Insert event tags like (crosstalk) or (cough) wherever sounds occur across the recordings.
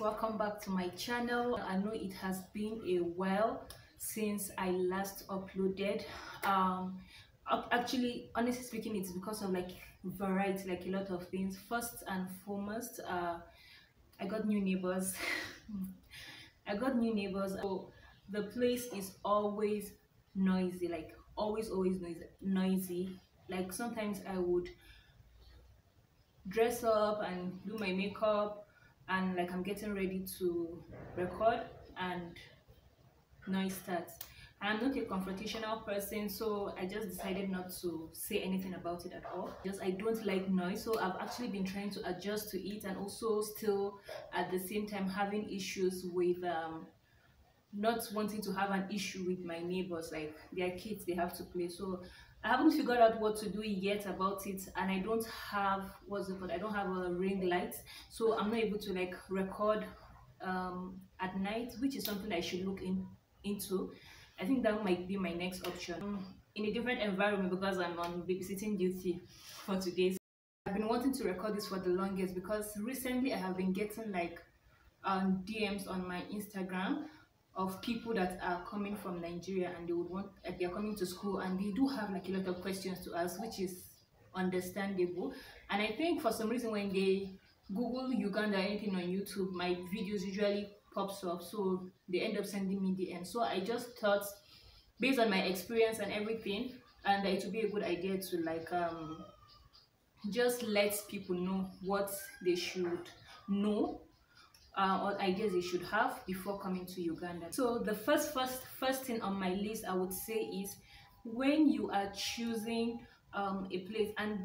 welcome back to my channel. I know it has been a while since i last uploaded. Um actually honestly speaking it's because of like variety like a lot of things. First and foremost uh i got new neighbors. (laughs) I got new neighbors. So the place is always noisy like always always noisy noisy. Like sometimes i would dress up and do my makeup and like i'm getting ready to record and noise starts. I'm not a confrontational person so i just decided not to say anything about it at all. Just i don't like noise so i've actually been trying to adjust to it and also still at the same time having issues with um not wanting to have an issue with my neighbors like their kids they have to play. So I haven't figured out what to do yet about it and I don't have what's it called? I don't have a ring light. So I'm not able to like record um at night which is something I should look in into. I think that might be my next option. Um, in a different environment because I'm on babysitting duty for today. I've been wanting to record this for the longest because recently I have been getting like um DMs on my Instagram of people that are coming from Nigeria and they would want uh, they are coming to school and they do have like a lot of questions to ask which is understandable. And I think for some reason when they Google Uganda anything on YouTube my videos usually pops up so they end up sending me the end so I just thought based on my experience and everything and it would be a good idea to like um just let people know what they should know uh, or ideas you should have before coming to Uganda. So the first first first thing on my list I would say is when you are choosing um, a place and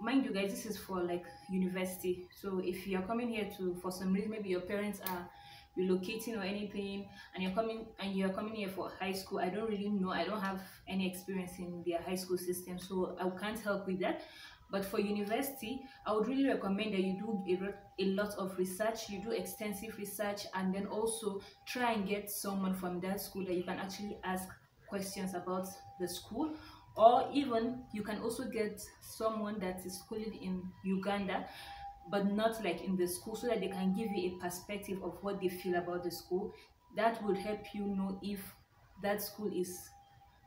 mind you guys this is for like university. So if you're coming here to for some reason maybe your parents are relocating or anything and you're coming and you're coming here for high school i don't really know. I don't have any experience in their high school system so i can't help with that but for university i would really recommend that you do a, lot of research. You do extensive research and then also try and get someone from that school that you can actually ask questions about the school. Or even you can also get someone that is schooling in uganda but not like in the school so that they can give you a perspective of what they feel about the school. That would help you know if that school is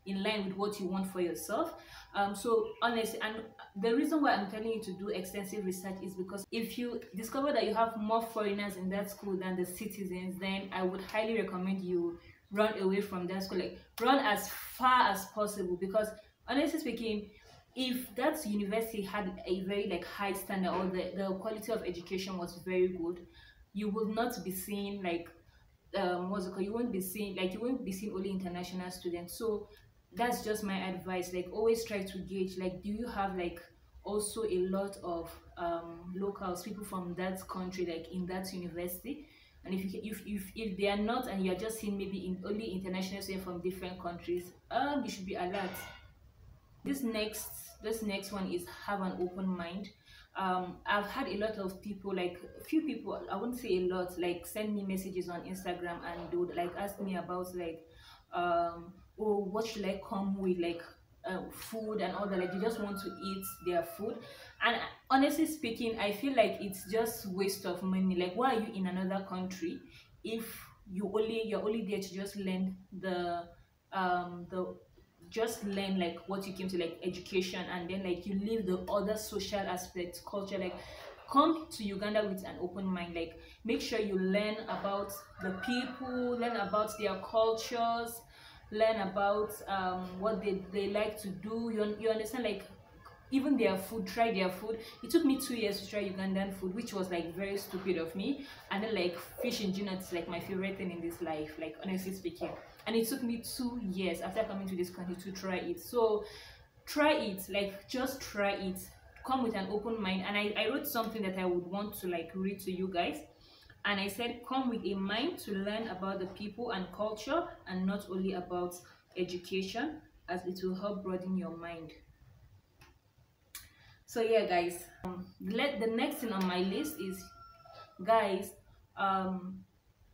in line with what you want for yourself. Um so honestly and the reason why i'm telling you to do extensive research is because if you discover that you have more foreigners in that school than the citizens then i would highly recommend you run away from that school. Like run as far as possible because honestly speaking if that university had a very like high standard or the, the quality of education was very good you would not be seeing like um what's it called? You won't be seeing like you won't be seeing only international students. So that's just my advice like always try to gauge like do you have like also a lot of um locals people from that country like in that university? And if you if if, if they are not and you're just seeing maybe in only international students from different countries um you should be alert. This next this next one is have an open mind. Um i've had a lot of people like a few people i won't say a lot like send me messages on instagram and they would like ask me about like um oh what should i come with like uh, food and all that like you just want to eat their food. And honestly speaking i feel like it's just waste of money. Like why are you in another country if you only you're only there to just learn the um the just learn like what you came to like education and then like you leave the other social aspects culture like come to uganda with an open mind. Like make sure you learn about the people learn about their cultures learn about um what they, they like to do. You, you understand like even their food try their food. It took me two years to try ugandan food which was like very stupid of me. And then like fish and general is like my favorite thing in this life like honestly speaking. And it took me two years after coming to this country to try it. So try it like just try it. Come with an open mind. And I, I wrote something that i would want to like read to you guys and i said come with a mind to learn about the people and culture and not only about education as it will help broaden your mind. So yeah guys um, let the next thing on my list is guys um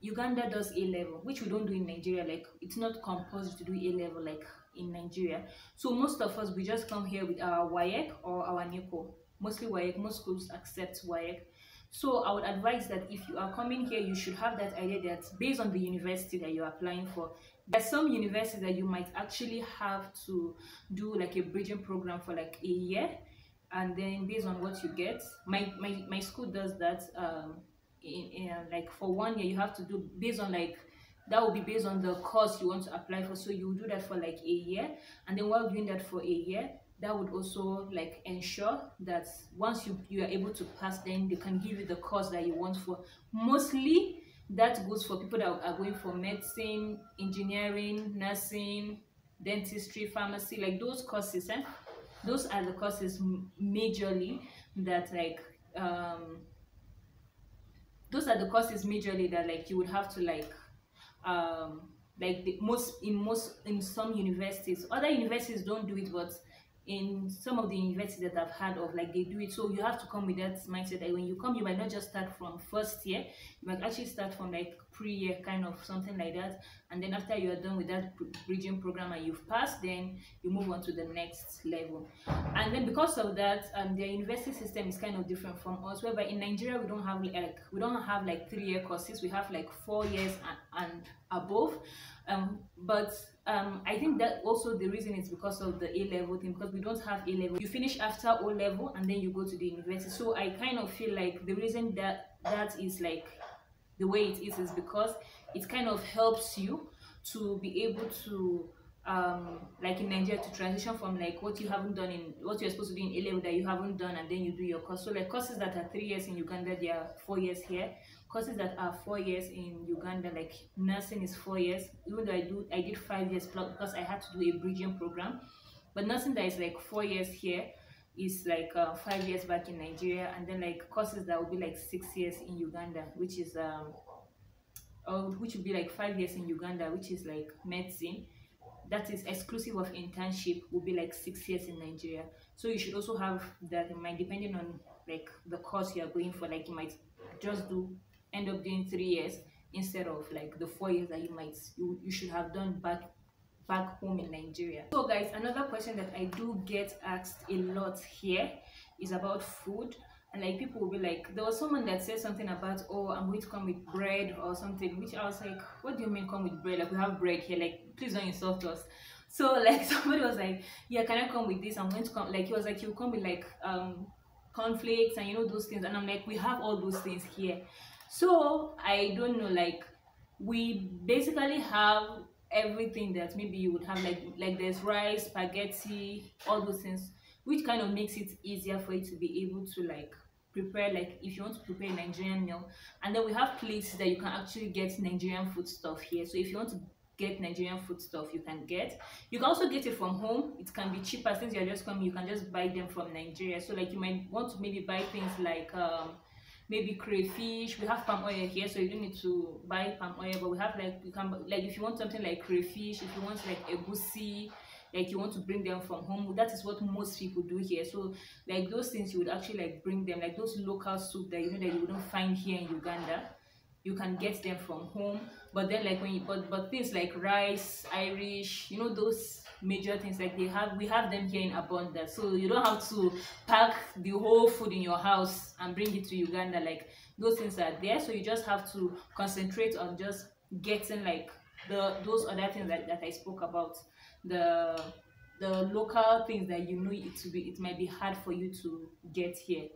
uganda does a level which we don't do in nigeria. Like it's not compulsory to do a level like in nigeria. So most of us we just come here with our WAEC or our NECO mostly WAEC most schools accept WAEC so i would advise that if you are coming here you should have that idea that based on the university that you're applying for there's some universities that you might actually have to do like a bridging program for like a year and then based on what you get my my, my school does that um in, in like for one year you have to do based on like that will be based on the course you want to apply for. So you do that for like a year and then while doing that for a year that would also like ensure that once you you are able to pass then they can give you the course that you want for mostly that goes for people that are going for medicine engineering nursing dentistry pharmacy like those courses eh? those are the courses majorly that like um those are the courses majorly that like you would have to like um like the most in most in some universities other universities don't do it but in some of the universities that I've heard of, like they do it. So you have to come with that mindset that when you come, you might not just start from first year, you might actually start from like pre-year kind of something like that. And then after you are done with that bridging program and you've passed, then you move on to the next level. And then because of that, um, their university system is kind of different from us, whereby in Nigeria we don't have like we don't have like three-year courses, we have like four years and, and above. Um, but um, I think that also the reason is because of the A level thing because we don't have A level. You finish after O level and then you go to the university. So I kind of feel like the reason that that is like the way it is is because it kind of helps you to be able to um like in Nigeria to transition from like what you haven't done in what you're supposed to do in A level that you haven't done and then you do your course. So like courses that are three years in Uganda, they are four years here courses that are four years in Uganda, like nursing is four years. Even though I do, I did five years because I had to do a bridging program. But nursing that is like four years here is like uh, five years back in Nigeria, and then like courses that will be like six years in Uganda, which is um, or which would be like five years in Uganda, which is like medicine. That is exclusive of internship, will be like six years in Nigeria. So you should also have that in mind, depending on like the course you are going for. Like you might just do end up doing three years instead of like the four years that you might you, you should have done back back home in Nigeria. So guys, another question that I do get asked a lot here is about food. And like people will be like, there was someone that said something about, oh, I'm going to come with bread or something, which I was like, what do you mean come with bread? Like we have bread here, like please don't insult us. So (laughs) like somebody was like, yeah, can I come with this? I'm going to come. Like he was like, you come with like um cornflakes and you know those things. And I'm like, we have all those things here so i don't know like we basically have everything that maybe you would have like like there's rice spaghetti all those things which kind of makes it easier for you to be able to like prepare like if you want to prepare a nigerian meal. And then we have places that you can actually get nigerian food stuff here. So if you want to get nigerian food stuff you can get. You can also get it from home. It can be cheaper since you're just coming. You can just buy them from nigeria. So like you might want to maybe buy things like um maybe crayfish. We have palm oil here so you don't need to buy palm oil but we have like you can like if you want something like crayfish if you want like egusi like you want to bring them from home that is what most people do here. So like those things you would actually like bring them like those local soup that you know that you wouldn't find here in uganda you can get them from home. But then like when you but but things like rice irish you know those major things like they have we have them here in abundance so you don't have to pack the whole food in your house and bring it to uganda. Like those things are there. So you just have to concentrate on just getting like the those other things that, that i spoke about. The the local things that you know it to be it might be hard for you to get here.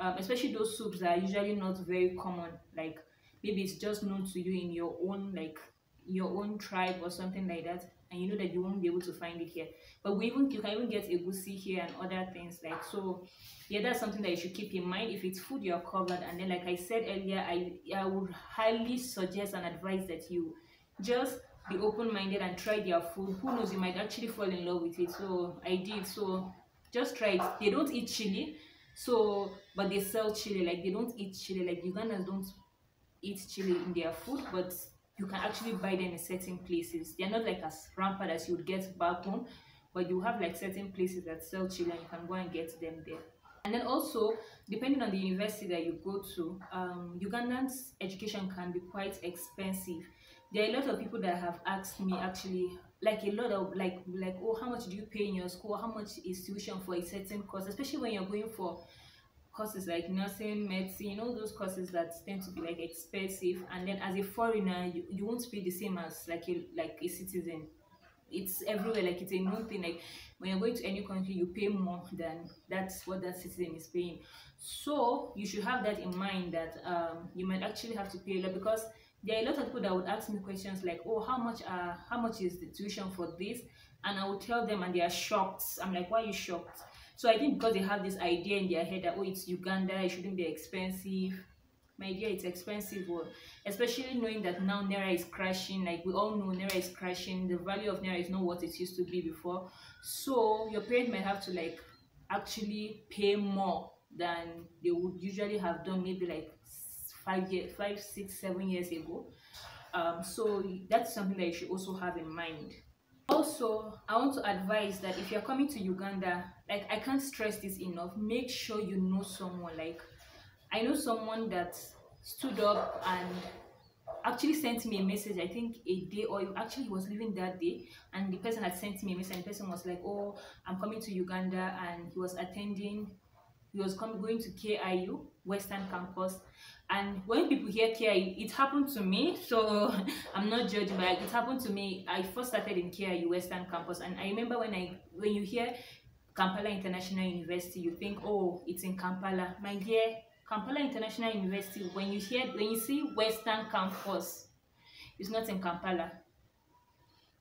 Um, especially those soups that are usually not very common. Like maybe it's just known to you in your own like your own tribe or something like that and you know that you won't be able to find it here. But we even you can even get egusi here and other things like so yeah that's something that you should keep in mind. If it's food you're covered. And then like i said earlier i i would highly suggest and advise that you just be open-minded and try their food. Who knows? You might actually fall in love with it. So i did. So just try it. They don't eat chili. So but they sell chili. Like they don't eat chili. Like ugandans don't eat chili in their food but you can actually buy them in certain places. They're not like as rampant as you would get back home, but you have like certain places that sell chili and you can go and get them there. And then also, depending on the university that you go to, um, Ugandan's education can be quite expensive. There are a lot of people that have asked me actually, like a lot of like like oh how much do you pay in your school? How much is tuition for a certain course? Especially when you're going for courses like nursing, medicine, all those courses that tend to be like expensive. And then as a foreigner, you, you won't pay the same as like a like a citizen. It's everywhere, like it's a new thing. Like when you're going to any country, you pay more than that's what that citizen is paying. So you should have that in mind that um you might actually have to pay a lot because there are a lot of people that would ask me questions like, oh, how much uh how much is the tuition for this? And I would tell them and they are shocked. I'm like, why are you shocked? So I think because they have this idea in their head that oh it's Uganda, it shouldn't be expensive. My dear, it's expensive, or especially knowing that now Naira is crashing. Like we all know, Naira is crashing. The value of Naira is not what it used to be before. So your parents might have to like actually pay more than they would usually have done maybe like five years, five, six, seven years ago. Um, so that's something that you should also have in mind also i want to advise that if you're coming to uganda like i can't stress this enough make sure you know someone like i know someone that stood up and actually sent me a message i think a day or actually was leaving that day and the person had sent me a message and the person was like oh i'm coming to uganda and he was attending he was coming going to kiu western campus and when people hear KIU, it happened to me, so (laughs) I'm not judging, but it happened to me. I first started in KIU Western Campus, and I remember when I when you hear Kampala International University, you think, oh, it's in Kampala. My dear, Kampala International University, when you hear when you see Western Campus, it's not in Kampala.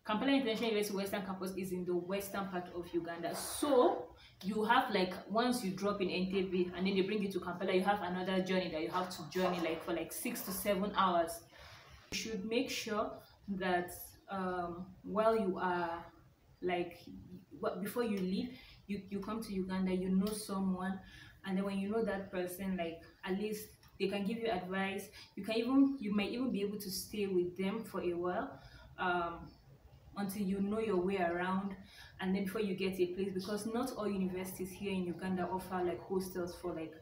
Kampala International University Western Campus is in the western part of Uganda. So you have like once you drop in Entebbe and then they bring you to Kampala, you have another journey that you have to journey like for like six to seven hours. You should make sure that um, while you are like before you leave, you, you come to Uganda, you know someone, and then when you know that person, like at least they can give you advice. You can even you might even be able to stay with them for a while. Um, until you know your way around and then before you get a place because not all universities here in Uganda offer like hostels for like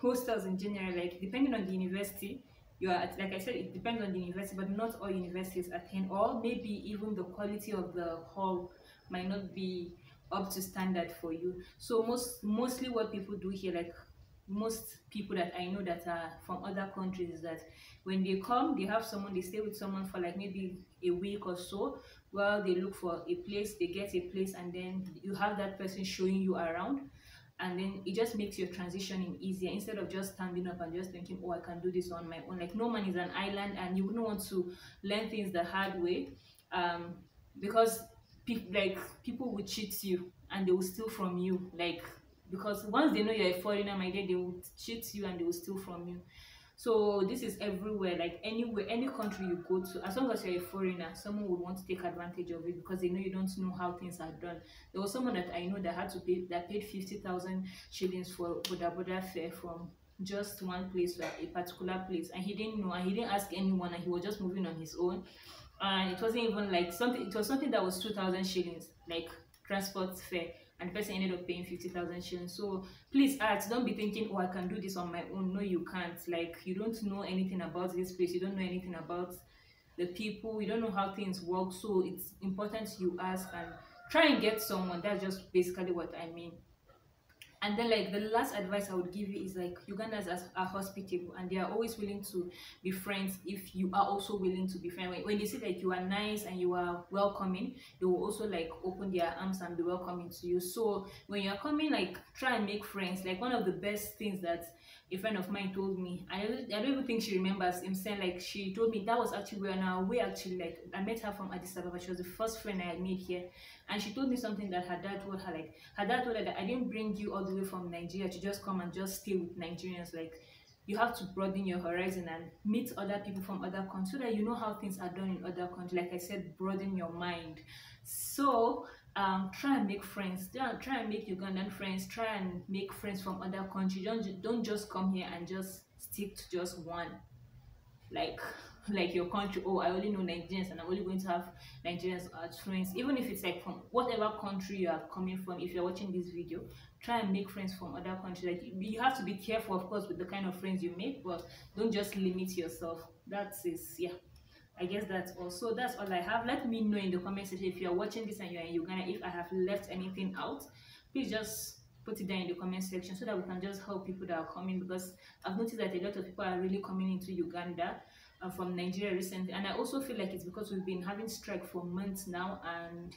hostels in general. Like depending on the university you are at, like I said it depends on the university but not all universities attend or maybe even the quality of the hall might not be up to standard for you. So most mostly what people do here like most people that I know that are from other countries is that when they come, they have someone, they stay with someone for like maybe a week or so while they look for a place, they get a place, and then you have that person showing you around. And then it just makes your transitioning easier instead of just standing up and just thinking, oh, I can do this on my own. Like, no man is an island, and you wouldn't want to learn things the hard way um, because pe- like people will cheat you and they will steal from you. Like, because once they know you're a foreigner, my dear, they will cheat you and they will steal from you. So this is everywhere, like anywhere, any country you go to, as long as you're a foreigner, someone would want to take advantage of it because they know you don't know how things are done. There was someone that I know that had to pay that paid fifty thousand shillings for Boda Boda fare from just one place, like a particular place, and he didn't know, and he didn't ask anyone, and he was just moving on his own. And it wasn't even like something. It was something that was two thousand shillings, like transport fare and the person ended up paying 50,000 shillings. So please ask, don't be thinking, oh, I can do this on my own. No, you can't. Like, you don't know anything about this place. You don't know anything about the people. You don't know how things work. So it's important you ask and try and get someone. That's just basically what I mean and then like the last advice i would give you is like ugandans are hospitable and they are always willing to be friends if you are also willing to be friends when, when they see that you are nice and you are welcoming they will also like open their arms and be welcoming to you. So when you're coming like try and make friends. Like one of the best things that a friend of mine told me I don't, I don't even think she remembers him saying like she told me that was actually where now we actually like I met her from Addis Ababa. She was the first friend I had made here. And she told me something that her dad told her like her dad told her that I didn't bring you all the way from Nigeria to just come and just stay with Nigerians. Like you have to broaden your horizon and meet other people from other countries so that you know how things are done in other countries. Like I said broaden your mind. So um, try and make friends. Try and make Ugandan friends. Try and make friends from other countries. Don't don't just come here and just stick to just one. Like like your country. Oh, I only know Nigerians, and I'm only going to have Nigerians as friends. Even if it's like from whatever country you are coming from. If you're watching this video, try and make friends from other countries. Like you have to be careful, of course, with the kind of friends you make, but don't just limit yourself. That is yeah. I guess that's also that's all I have. Let me know in the comment section if you're watching this and you're in Uganda if I have left anything out. Please just put it down in the comment section so that we can just help people that are coming because I've noticed that a lot of people are really coming into Uganda uh, from Nigeria recently and I also feel like it's because we've been having strike for months now and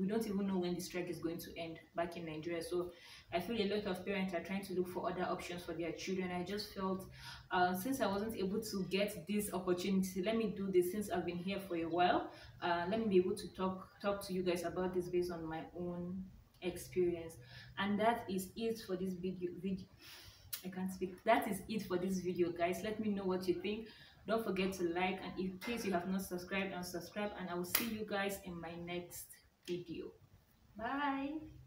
we don't even know when the strike is going to end back in Nigeria. So I feel a lot of parents are trying to look for other options for their children. I just felt uh, since I wasn't able to get this opportunity, let me do this since I've been here for a while. Uh, let me be able to talk talk to you guys about this based on my own experience. And that is it for this video. video. I can't speak. That is it for this video, guys. Let me know what you think don't forget to like and in case you have not subscribed and subscribe and i will see you guys in my next video bye